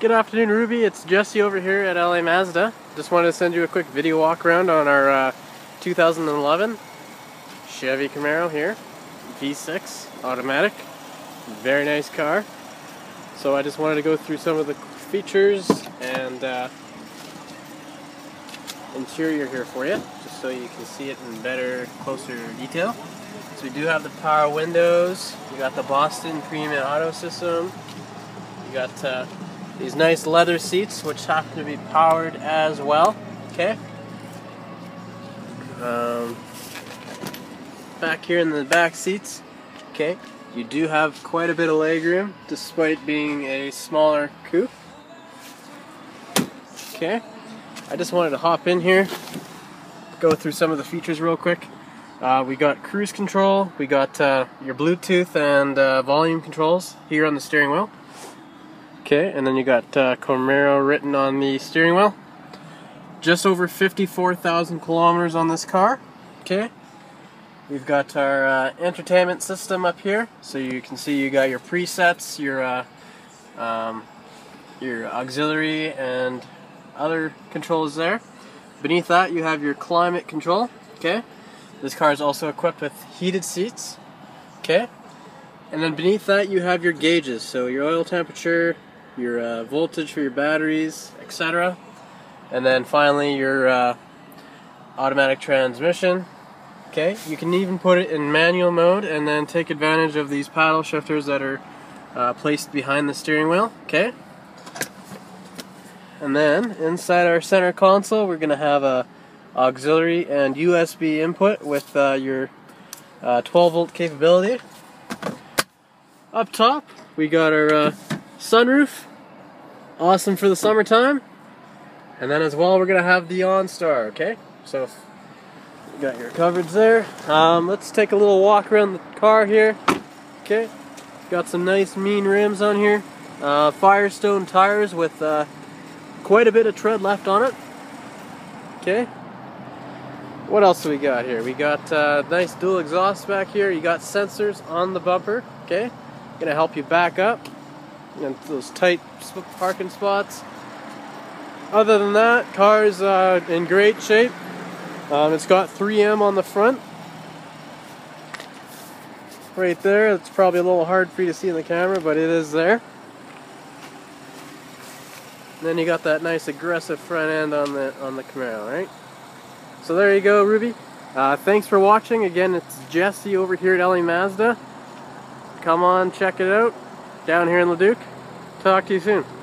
Good afternoon, Ruby. It's Jesse over here at LA Mazda. Just wanted to send you a quick video walk around on our uh, 2011 Chevy Camaro here, V6 automatic. Very nice car. So I just wanted to go through some of the features and uh, interior here for you, just so you can see it in better, closer detail. So we do have the power windows. You got the Boston Premium Audio System. You got uh, these nice leather seats, which happen to be powered as well. Okay. Um, back here in the back seats, okay, you do have quite a bit of legroom, despite being a smaller coupe. Okay. I just wanted to hop in here, go through some of the features real quick. Uh, we got cruise control, we got uh, your Bluetooth and uh, volume controls here on the steering wheel. Okay, and then you got uh, Camaro written on the steering wheel. Just over 54,000 kilometers on this car. Okay, we've got our uh, entertainment system up here, so you can see you got your presets, your uh, um, your auxiliary and other controls there. Beneath that, you have your climate control. Okay, this car is also equipped with heated seats. Okay, and then beneath that, you have your gauges, so your oil temperature, your uh, voltage for your batteries, etc. And then finally your uh, automatic transmission. Okay, you can even put it in manual mode and then take advantage of these paddle shifters that are uh, placed behind the steering wheel. Okay. And then inside our center console, we're going to have a auxiliary and USB input with uh, your uh, 12 volt capability. Up top, we got our uh, sunroof awesome for the summertime. And then as well, we're gonna have the OnStar. Okay, so you got your coverage there. Um, let's take a little walk around the car here. Okay, got some nice mean rims on here. Uh, Firestone tires with uh, quite a bit of tread left on it. Okay. What else do we got here? We got uh, nice dual exhaust back here. You got sensors on the bumper. Okay, gonna help you back up and those tight parking spots. Other than that, car's uh, in great shape. Um, it's got 3M on the front. Right there, it's probably a little hard for you to see in the camera, but it is there. And then you got that nice aggressive front end on the on the Camaro, right? So there you go, Ruby. Uh, thanks for watching. Again, it's Jesse over here at LA Mazda. Come on, check it out down here in Leduc. Talk to you soon.